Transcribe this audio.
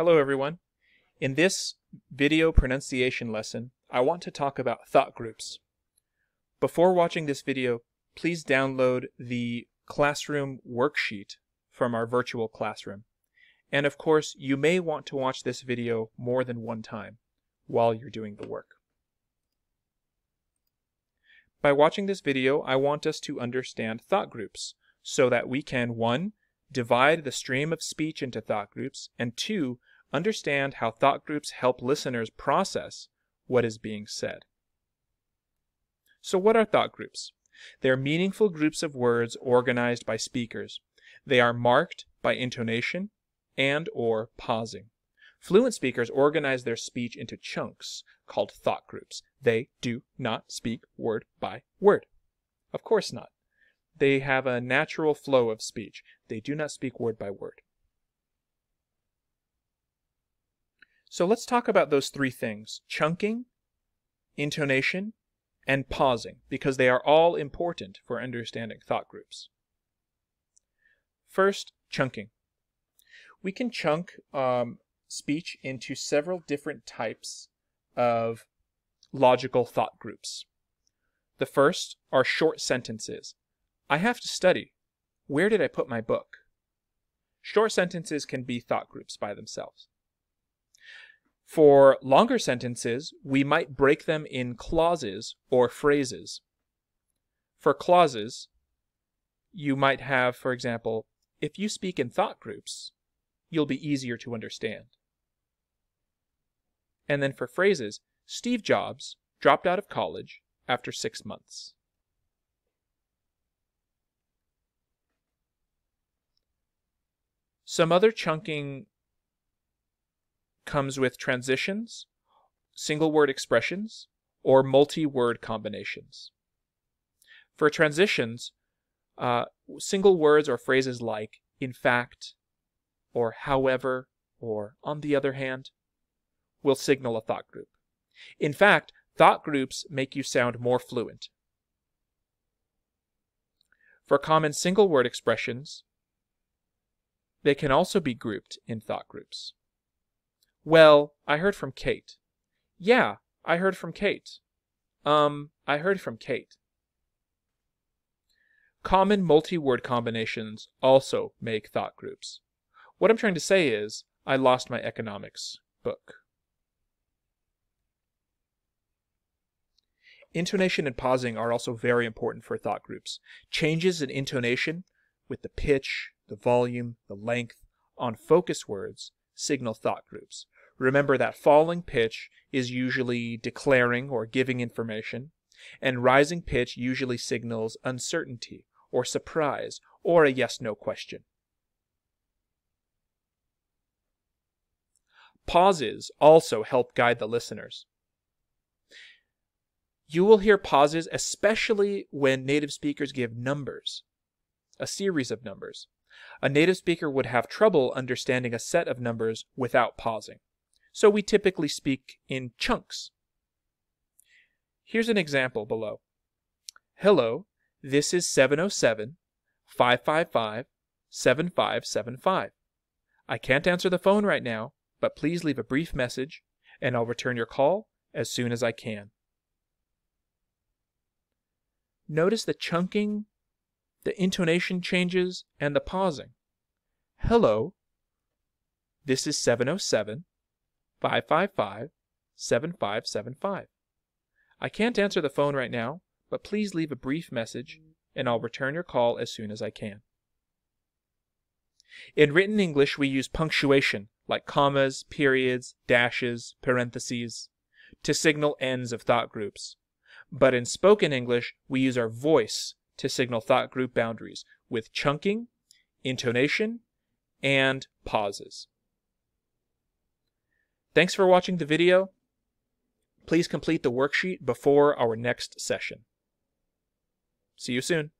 Hello everyone. In this video pronunciation lesson, I want to talk about thought groups. Before watching this video, please download the classroom worksheet from our virtual classroom. And of course, you may want to watch this video more than one time while you're doing the work. By watching this video, I want us to understand thought groups so that we can 1. divide the stream of speech into thought groups, and 2. Understand how thought groups help listeners process what is being said. So what are thought groups? They are meaningful groups of words organized by speakers. They are marked by intonation and or pausing. Fluent speakers organize their speech into chunks called thought groups. They do not speak word by word. Of course not. They have a natural flow of speech. They do not speak word by word. So let's talk about those three things chunking, intonation, and pausing, because they are all important for understanding thought groups. First, chunking. We can chunk um, speech into several different types of logical thought groups. The first are short sentences. I have to study. Where did I put my book? Short sentences can be thought groups by themselves. For longer sentences, we might break them in clauses or phrases. For clauses, you might have, for example, if you speak in thought groups, you'll be easier to understand. And then for phrases, Steve Jobs dropped out of college after six months. Some other chunking comes with transitions, single word expressions, or multi word combinations. For transitions, uh, single words or phrases like in fact, or however, or on the other hand, will signal a thought group. In fact, thought groups make you sound more fluent. For common single word expressions, they can also be grouped in thought groups. Well, I heard from Kate. Yeah, I heard from Kate. Um, I heard from Kate. Common multi-word combinations also make thought groups. What I'm trying to say is, I lost my economics book. Intonation and pausing are also very important for thought groups. Changes in intonation with the pitch, the volume, the length on focus words signal thought groups. Remember that falling pitch is usually declaring or giving information, and rising pitch usually signals uncertainty or surprise or a yes-no question. Pauses also help guide the listeners. You will hear pauses, especially when native speakers give numbers, a series of numbers. A native speaker would have trouble understanding a set of numbers without pausing. So we typically speak in chunks. Here's an example below. Hello, this is 707 555 7575. I can't answer the phone right now, but please leave a brief message and I'll return your call as soon as I can. Notice the chunking, the intonation changes, and the pausing. Hello, this is 707 555 7575. I can't answer the phone right now, but please leave a brief message and I'll return your call as soon as I can. In written English, we use punctuation, like commas, periods, dashes, parentheses, to signal ends of thought groups. But in spoken English, we use our voice to signal thought group boundaries with chunking, intonation, and pauses. Thanks for watching the video. Please complete the worksheet before our next session. See you soon.